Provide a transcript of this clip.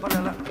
不来了。